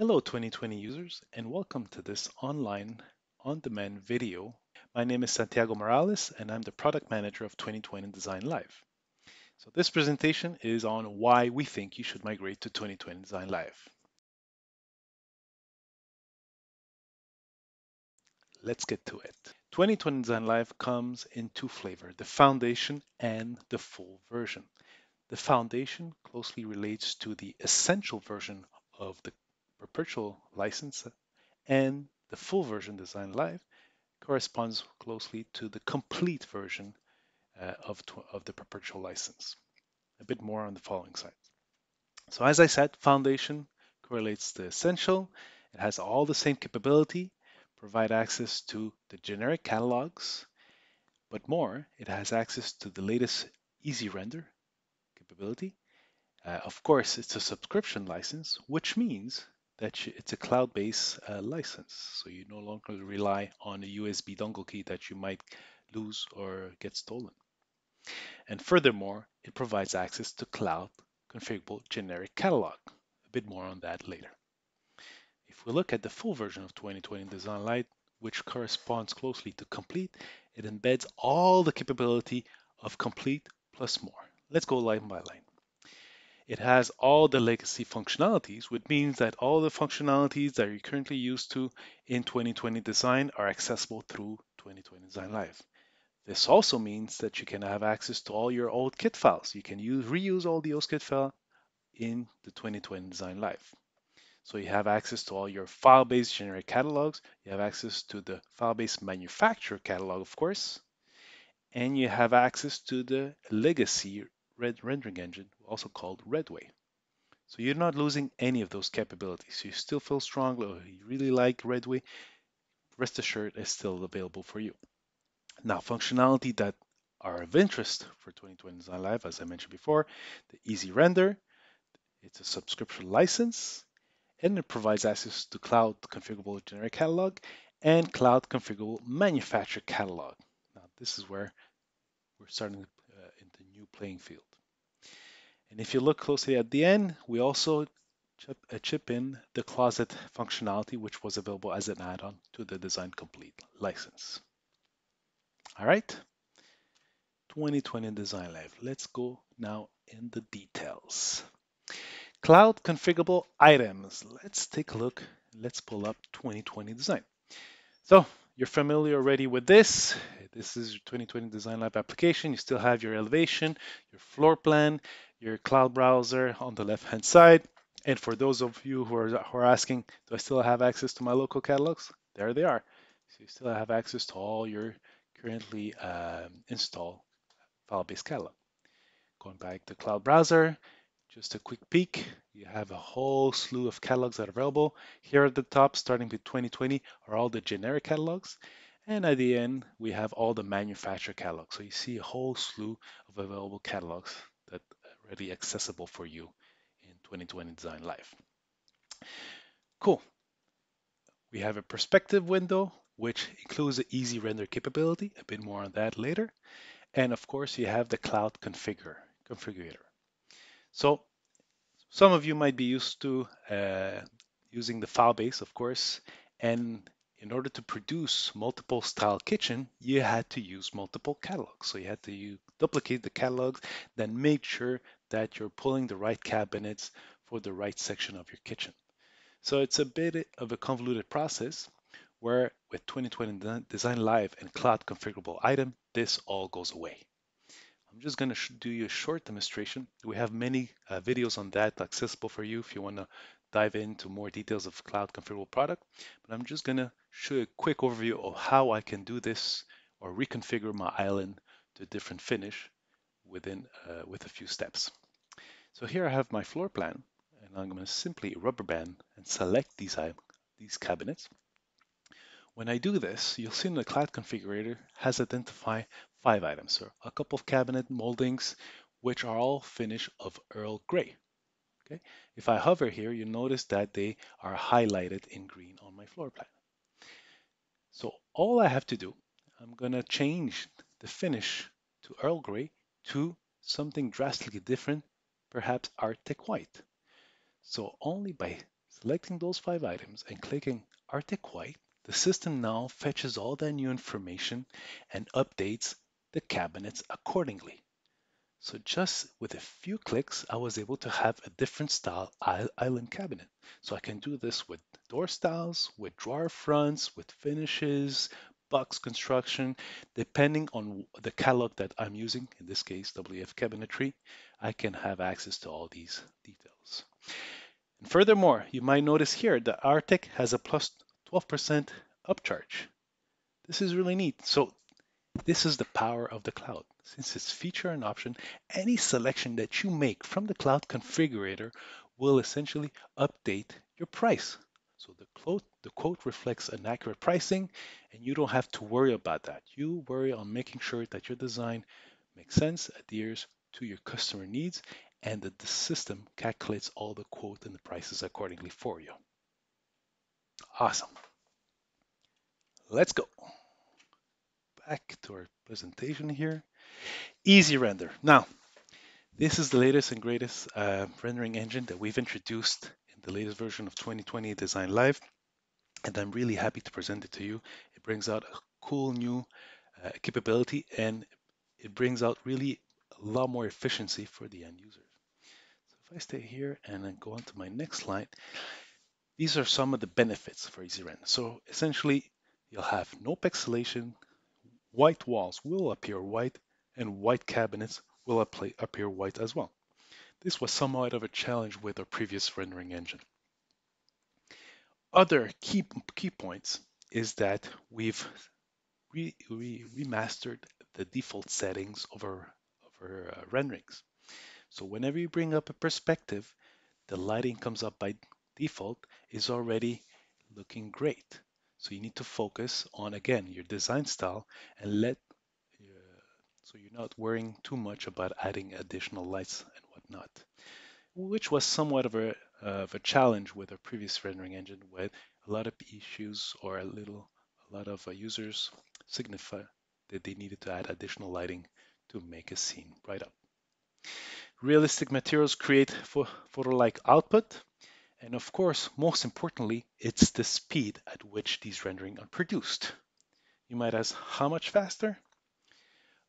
Hello 2020 users and welcome to this online on-demand video. My name is Santiago Morales and I'm the product manager of 2020 Design Live. So this presentation is on why we think you should migrate to 2020 Design Live. Let's get to it. 2020 Design Live comes in two flavors, the foundation and the full version. The foundation closely relates to the essential version of the perpetual license and the full version Design Live corresponds closely to the complete version uh, of, of the perpetual license. A bit more on the following side. So as I said, Foundation correlates to Essential. It has all the same capability, provide access to the generic catalogs, but more, it has access to the latest Easy Render capability. Uh, of course, it's a subscription license, which means that it's a cloud-based uh, license. So you no longer rely on a USB dongle key that you might lose or get stolen. And furthermore, it provides access to cloud configurable generic catalog. A bit more on that later. If we look at the full version of 2020 Design Live, which corresponds closely to Complete, it embeds all the capability of Complete plus more. Let's go line by line. It has all the legacy functionalities, which means that all the functionalities that you're currently used to in 2020 Design are accessible through 2020 Design Live. This also means that you can have access to all your old kit files. You can use reuse all the old kit file in the 2020 Design Live. So you have access to all your file-based generic catalogs. You have access to the file-based manufacturer catalog, of course, and you have access to the legacy red rendering engine, also called Redway. So you're not losing any of those capabilities. You still feel strong, or you really like Redway, rest assured it's still available for you. Now, functionality that are of interest for 2020 Design Live, as I mentioned before, the Easy Render, it's a subscription license, and it provides access to cloud configurable generic catalog and cloud configurable manufacturer catalog. Now, this is where we're starting uh, in the new playing field. And if you look closely at the end, we also chip, uh, chip in the closet functionality, which was available as an add-on to the Design Complete license. All right, 2020 Design Live. Let's go now in the details. Cloud configurable items. Let's take a look. Let's pull up 2020 Design. So you're familiar already with this. This is your 2020 Design Live application. You still have your elevation, your floor plan, your cloud browser on the left-hand side. And for those of you who are, who are asking, do I still have access to my local catalogs? There they are. So you still have access to all your currently um, installed file-based catalog. Going back to cloud browser, just a quick peek. You have a whole slew of catalogs that are available. Here at the top, starting with 2020, are all the generic catalogs. And at the end, we have all the manufacturer catalogs. So you see a whole slew of available catalogs that are ready accessible for you in 2020 Design Live. Cool. We have a perspective window, which includes the easy render capability. A bit more on that later. And of course, you have the cloud configure, configurator. So some of you might be used to uh, using the file base, of course, and in order to produce multiple style kitchen, you had to use multiple catalogs. So you had to use, duplicate the catalogs, then make sure that you're pulling the right cabinets for the right section of your kitchen. So it's a bit of a convoluted process where with 2020 Design Live and Cloud Configurable Item, this all goes away. I'm just going to do you a short demonstration. We have many uh, videos on that accessible for you if you want to dive into more details of cloud configurable product. But I'm just going to show you a quick overview of how I can do this or reconfigure my island to a different finish within uh, with a few steps. So here I have my floor plan and I'm going to simply rubber band and select these, these cabinets. When I do this, you'll see in the cloud configurator has identified five items, so a couple of cabinet moldings, which are all finished of Earl Grey. Okay, if I hover here, you notice that they are highlighted in green on my floor plan. So all I have to do, I'm gonna change the finish to Earl Grey to something drastically different, perhaps Arctic White. So only by Selecting those five items and clicking Arctic White, the system now fetches all that new information and updates the cabinets accordingly. So just with a few clicks, I was able to have a different style island cabinet. So I can do this with door styles, with drawer fronts, with finishes, box construction, depending on the catalog that I'm using, in this case, WF Cabinetry, I can have access to all these details. And furthermore, you might notice here that Arctic has a plus 12% upcharge. This is really neat. So this is the power of the cloud. Since it's feature and option, any selection that you make from the cloud configurator will essentially update your price. So the quote, the quote reflects an accurate pricing and you don't have to worry about that. You worry on making sure that your design makes sense, adheres to your customer needs, and that the system calculates all the quote and the prices accordingly for you. Awesome. Let's go. Back to our presentation here. Easy Render. Now, this is the latest and greatest uh, rendering engine that we've introduced in the latest version of 2020 Design Live, and I'm really happy to present it to you. It brings out a cool new uh, capability and it brings out really a lot more efficiency for the end users. So if I stay here and then go on to my next slide, these are some of the benefits for EasyRender. So essentially, you'll have no pixelation, white walls will appear white, and white cabinets will appear white as well. This was somewhat of a challenge with our previous rendering engine. Other key, key points is that we've re, re, remastered the default settings of our, of our uh, renderings. So whenever you bring up a perspective, the lighting comes up by default is already looking great. So you need to focus on, again, your design style and let, uh, so you're not worrying too much about adding additional lights and whatnot, which was somewhat of a, uh, of a challenge with our previous rendering engine with a lot of issues or a little, a lot of uh, users signify that they needed to add additional lighting to make a scene bright up. Realistic materials create for photo-like output. And of course, most importantly, it's the speed at which these renderings are produced. You might ask, how much faster?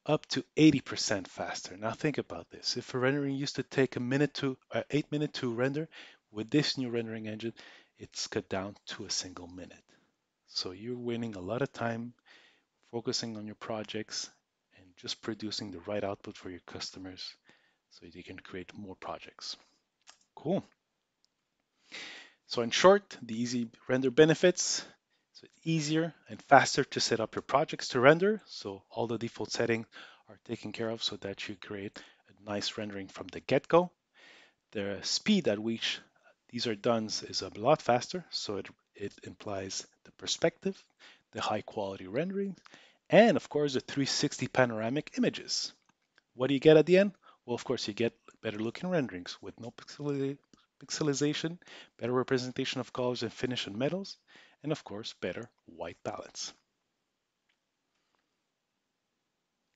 Up to 80% faster. Now think about this. If a rendering used to take a minute to, uh, eight minutes to render, with this new rendering engine, it's cut down to a single minute. So you're winning a lot of time focusing on your projects and just producing the right output for your customers so you can create more projects. Cool. So in short, the easy render benefits. So it's easier and faster to set up your projects to render. So all the default settings are taken care of so that you create a nice rendering from the get-go. The speed at which these are done is a lot faster. So it, it implies the perspective, the high quality rendering, and of course the 360 panoramic images. What do you get at the end? Well, of course, you get better looking renderings with no pixelization, better representation of colors and finish on metals, and of course, better white balance.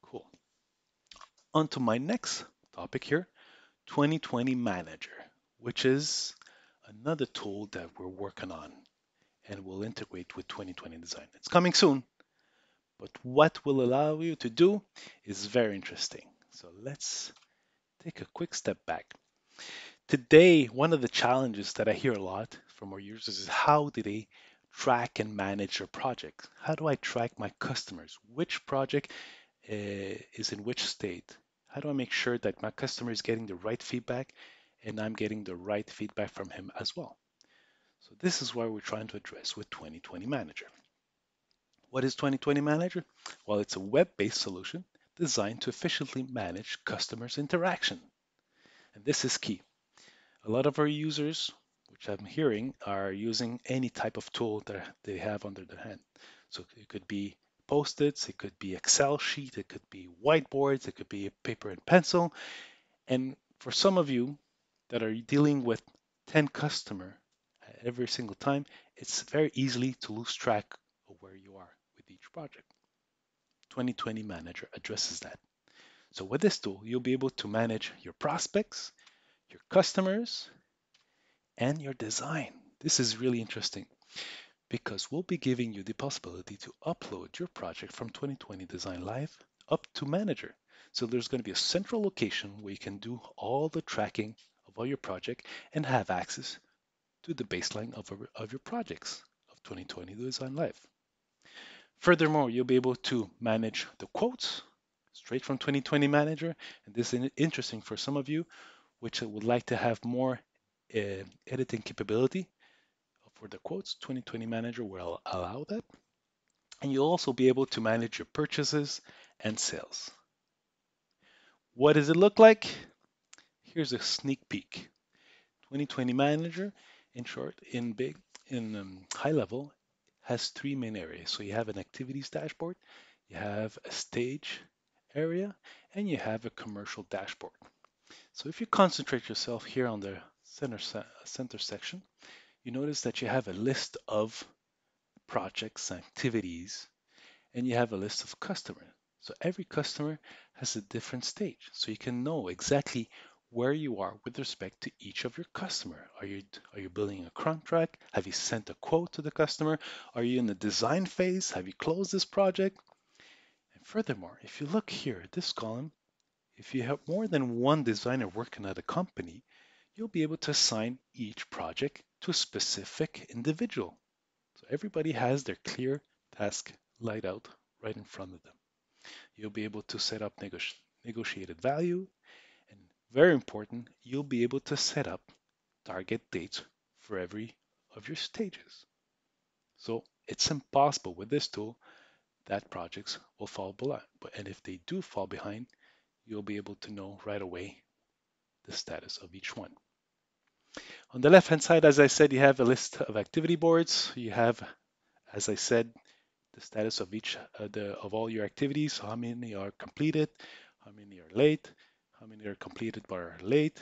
Cool. On to my next topic here, 2020 Manager, which is another tool that we're working on and will integrate with 2020 Design. It's coming soon, but what will allow you to do is very interesting. So let's take a quick step back. Today, one of the challenges that I hear a lot from our users is how do they track and manage their projects? How do I track my customers? Which project uh, is in which state? How do I make sure that my customer is getting the right feedback and I'm getting the right feedback from him as well? So this is what we're trying to address with 2020 Manager. What is 2020 Manager? Well, it's a web-based solution designed to efficiently manage customers' interaction. And this is key. A lot of our users, which I'm hearing, are using any type of tool that they have under their hand. So it could be post-its, it could be Excel sheet, it could be whiteboards, it could be paper and pencil. And for some of you that are dealing with 10 customer uh, every single time, it's very easy to lose track of where you are with each project. 2020 Manager addresses that. So with this tool, you'll be able to manage your prospects, your customers, and your design. This is really interesting because we'll be giving you the possibility to upload your project from 2020 Design Live up to Manager. So there's going to be a central location where you can do all the tracking of all your project and have access to the baseline of, of your projects of 2020 Design Live. Furthermore, you'll be able to manage the quotes straight from 2020 Manager. And this is interesting for some of you, which would like to have more uh, editing capability for the quotes. 2020 Manager will allow that. And you'll also be able to manage your purchases and sales. What does it look like? Here's a sneak peek. 2020 Manager, in short, in big, in um, high level, has three main areas. So you have an activities dashboard, you have a stage area, and you have a commercial dashboard. So if you concentrate yourself here on the center, center section, you notice that you have a list of projects, activities, and you have a list of customers. So every customer has a different stage. So you can know exactly where you are with respect to each of your customer. Are you are you building a contract? Have you sent a quote to the customer? Are you in the design phase? Have you closed this project? And furthermore, if you look here at this column, if you have more than one designer working at a company, you'll be able to assign each project to a specific individual. So everybody has their clear task laid out right in front of them. You'll be able to set up negoti negotiated value. And very important, you'll be able to set up target dates for every of your stages. So it's impossible with this tool that projects will fall behind. And if they do fall behind, you'll be able to know right away the status of each one. On the left hand side, as I said, you have a list of activity boards. You have, as I said, the status of each uh, the, of all your activities, how many are completed, how many are late, how many are completed but are late.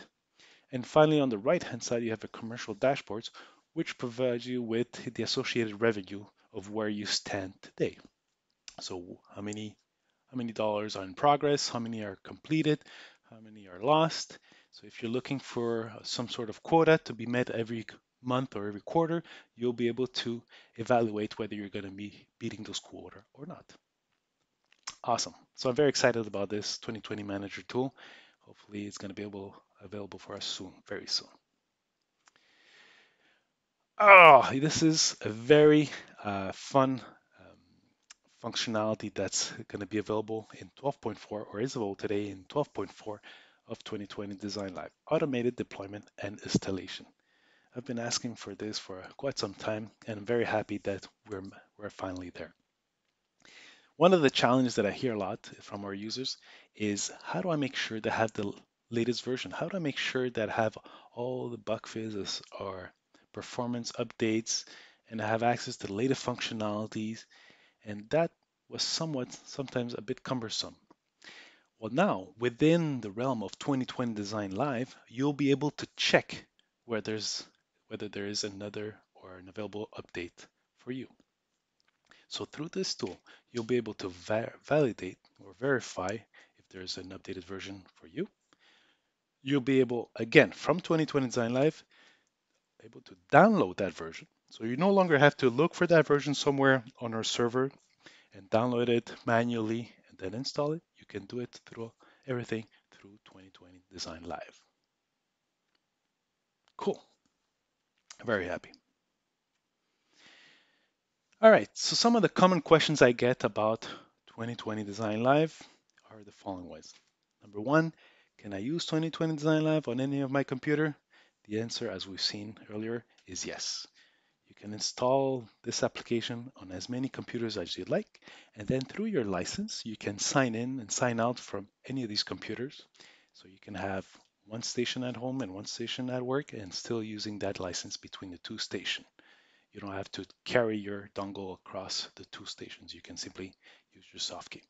And finally, on the right-hand side, you have a commercial dashboards, which provides you with the associated revenue of where you stand today. So how many how many dollars are in progress, how many are completed, how many are lost. So if you're looking for some sort of quota to be met every month or every quarter, you'll be able to evaluate whether you're going to be beating those quota or not. Awesome. So I'm very excited about this 2020 Manager tool. Hopefully it's going to be able available for us soon, very soon. Oh, this is a very uh, fun functionality that's going to be available in 12.4 or is available today in 12.4 of 2020 Design Live, automated deployment and installation. I've been asking for this for quite some time, and I'm very happy that we're, we're finally there. One of the challenges that I hear a lot from our users is how do I make sure to have the latest version? How do I make sure that I have all the bug fixes or performance updates and I have access to the latest functionalities? And that was somewhat sometimes a bit cumbersome. Well, now within the realm of 2020 Design Live, you'll be able to check where there's whether there is another or an available update for you. So through this tool, you'll be able to va validate or verify if there's an updated version for you. You'll be able, again, from 2020 Design Live, able to download that version. So you no longer have to look for that version somewhere on our server and download it manually and then install it. You can do it through everything through 2020 Design Live. Cool. Very happy. All right, so some of the common questions I get about 2020 Design Live are the following ones. Number one, can I use 2020 Design Live on any of my computer? The answer, as we've seen earlier, is yes. You can install this application on as many computers as you'd like, and then through your license, you can sign in and sign out from any of these computers. So you can have one station at home and one station at work and still using that license between the two stations. You don't have to carry your dongle across the two stations. You can simply use your soft key.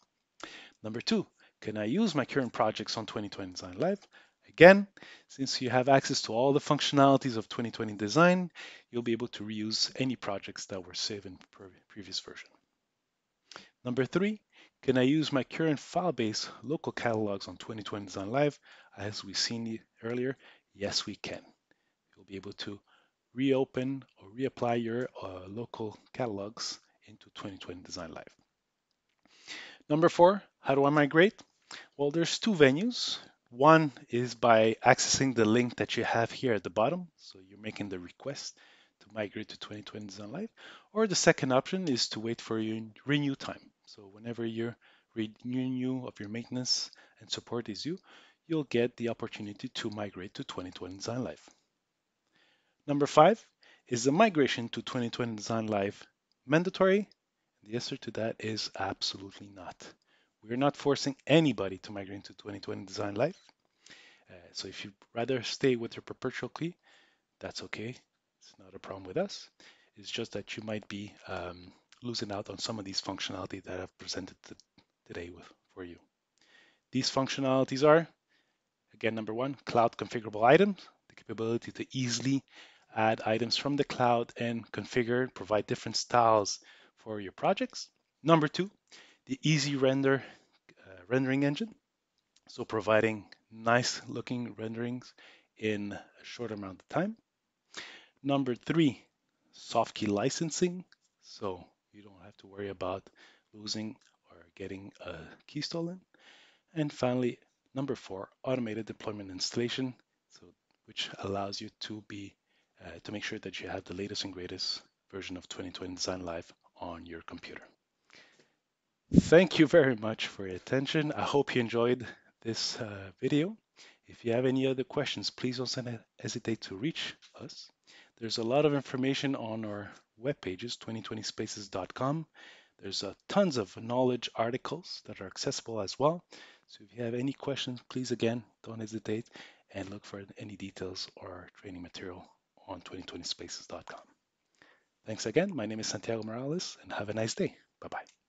Number two, can I use my current projects on 2020 Design Live? Again, since you have access to all the functionalities of 2020 Design, you'll be able to reuse any projects that were saved in previous version. Number three, can I use my current file-based local catalogs on 2020 Design Live? As we've seen earlier, yes, we can. You'll be able to reopen or reapply your uh, local catalogs into 2020 Design Live. Number four, how do I migrate? Well, there's two venues. One is by accessing the link that you have here at the bottom. So you're making the request to migrate to 2020 Design Live. Or the second option is to wait for your renew time. So whenever your renew of your maintenance and support is due, you'll get the opportunity to migrate to 2020 Design Live. Number five, is the migration to 2020 Design Live mandatory? The answer to that is absolutely not. We're not forcing anybody to migrate to 2020 Design Live. Uh, so if you'd rather stay with your perpetual key, that's okay. It's not a problem with us. It's just that you might be um, losing out on some of these functionality that I've presented today with, for you. These functionalities are, again, number one, cloud configurable items, the capability to easily add items from the cloud and configure, provide different styles for your projects. Number two, the easy render uh, rendering engine. So providing nice looking renderings in a short amount of time. Number three, soft key licensing. So you don't have to worry about losing or getting a key stolen. And finally, number four, automated deployment installation, so which allows you to be uh, to make sure that you have the latest and greatest version of 2020 Design Live on your computer. Thank you very much for your attention. I hope you enjoyed this uh, video. If you have any other questions, please don't hesitate to reach us. There's a lot of information on our web pages, 2020spaces.com. There's uh, tons of knowledge articles that are accessible as well. So if you have any questions, please again, don't hesitate and look for any details or training material on 2020spaces.com. Thanks again. My name is Santiago Morales and have a nice day. Bye bye.